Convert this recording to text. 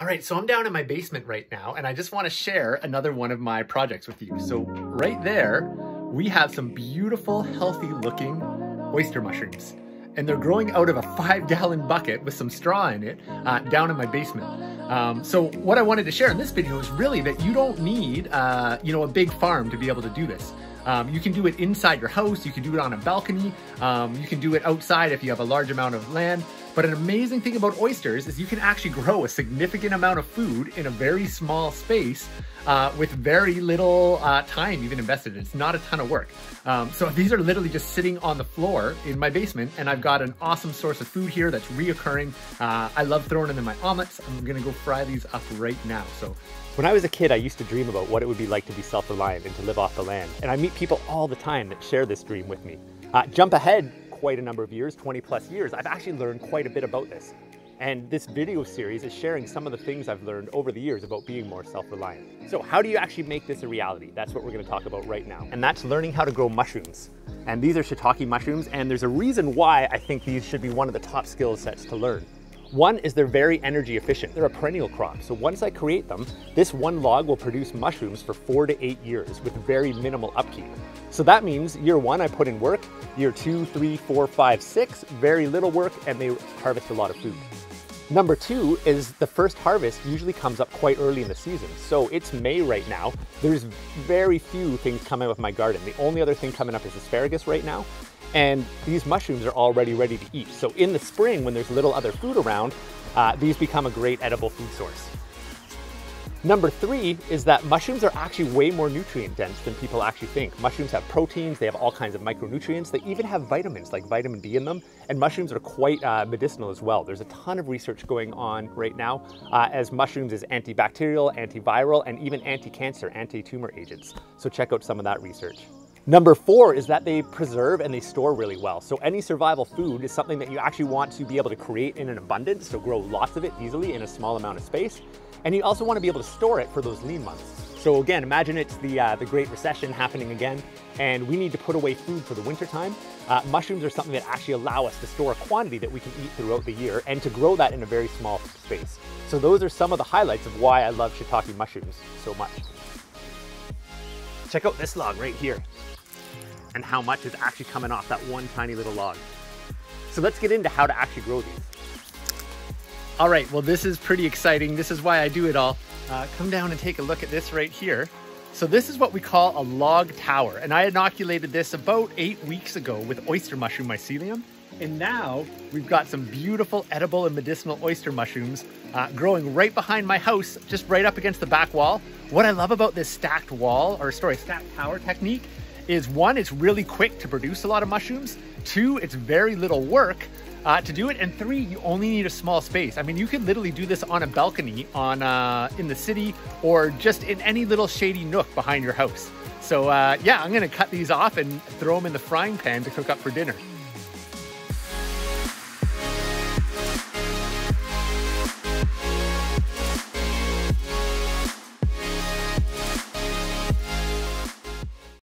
All right, so I'm down in my basement right now, and I just want to share another one of my projects with you. So right there, we have some beautiful, healthy looking oyster mushrooms. And they're growing out of a five gallon bucket with some straw in it uh, down in my basement. Um, so what I wanted to share in this video is really that you don't need, uh, you know, a big farm to be able to do this. Um, you can do it inside your house, you can do it on a balcony, um, you can do it outside if you have a large amount of land. But an amazing thing about oysters is you can actually grow a significant amount of food in a very small space uh, with very little uh, time even invested. It's not a ton of work. Um, so these are literally just sitting on the floor in my basement and I've got an awesome source of food here that's reoccurring. Uh, I love throwing them in my omelets. I'm gonna go fry these up right now. So when I was a kid, I used to dream about what it would be like to be self-reliant and to live off the land. And I meet people all the time that share this dream with me. Uh, jump ahead quite a number of years, 20 plus years, I've actually learned quite a bit about this. And this video series is sharing some of the things I've learned over the years about being more self-reliant. So how do you actually make this a reality? That's what we're gonna talk about right now. And that's learning how to grow mushrooms. And these are shiitake mushrooms, and there's a reason why I think these should be one of the top skill sets to learn. One is they're very energy efficient. They're a perennial crop. So once I create them, this one log will produce mushrooms for four to eight years with very minimal upkeep. So that means year one, I put in work. Year two, three, four, five, six, very little work, and they harvest a lot of food. Number two is the first harvest usually comes up quite early in the season. So it's May right now. There's very few things coming up in my garden. The only other thing coming up is asparagus right now. And these mushrooms are already ready to eat. So in the spring, when there's little other food around, uh, these become a great edible food source. Number three is that mushrooms are actually way more nutrient dense than people actually think. Mushrooms have proteins, they have all kinds of micronutrients, they even have vitamins like vitamin D in them, and mushrooms are quite uh, medicinal as well. There's a ton of research going on right now uh, as mushrooms is antibacterial, antiviral, and even anti-cancer, anti-tumor agents. So check out some of that research. Number four is that they preserve and they store really well. So any survival food is something that you actually want to be able to create in an abundance, so grow lots of it easily in a small amount of space. And you also want to be able to store it for those lean months. So again, imagine it's the, uh, the Great Recession happening again, and we need to put away food for the winter time. Uh, mushrooms are something that actually allow us to store a quantity that we can eat throughout the year and to grow that in a very small space. So those are some of the highlights of why I love shiitake mushrooms so much. Check out this log right here and how much is actually coming off that one tiny little log. So let's get into how to actually grow these. All right, well, this is pretty exciting. This is why I do it all. Uh, come down and take a look at this right here. So this is what we call a log tower. And I inoculated this about eight weeks ago with oyster mushroom mycelium. And now we've got some beautiful edible and medicinal oyster mushrooms uh, growing right behind my house, just right up against the back wall. What I love about this stacked wall, or sorry, stacked tower technique is one, it's really quick to produce a lot of mushrooms. Two, it's very little work uh, to do it. And three, you only need a small space. I mean, you can literally do this on a balcony on uh, in the city or just in any little shady nook behind your house. So uh, yeah, I'm gonna cut these off and throw them in the frying pan to cook up for dinner.